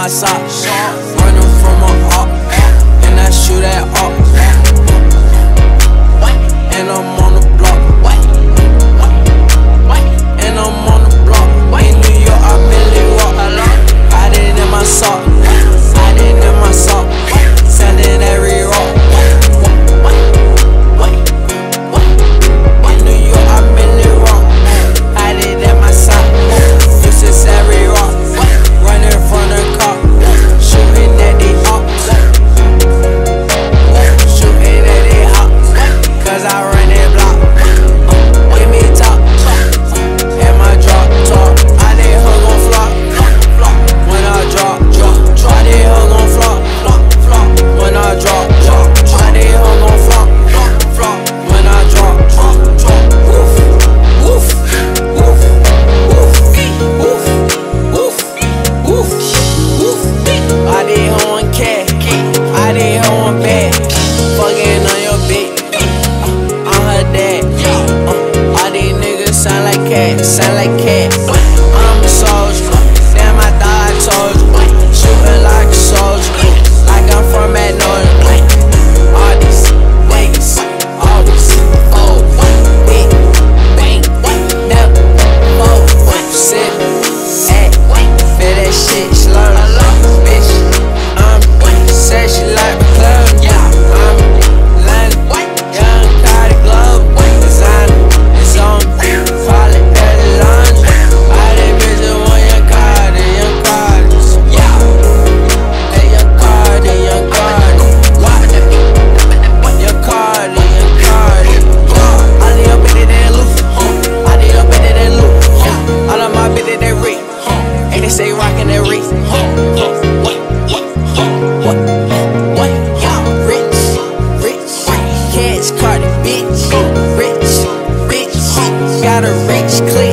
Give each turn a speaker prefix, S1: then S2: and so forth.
S1: my sock. sound like cat, sound like cat. Gotta reach clean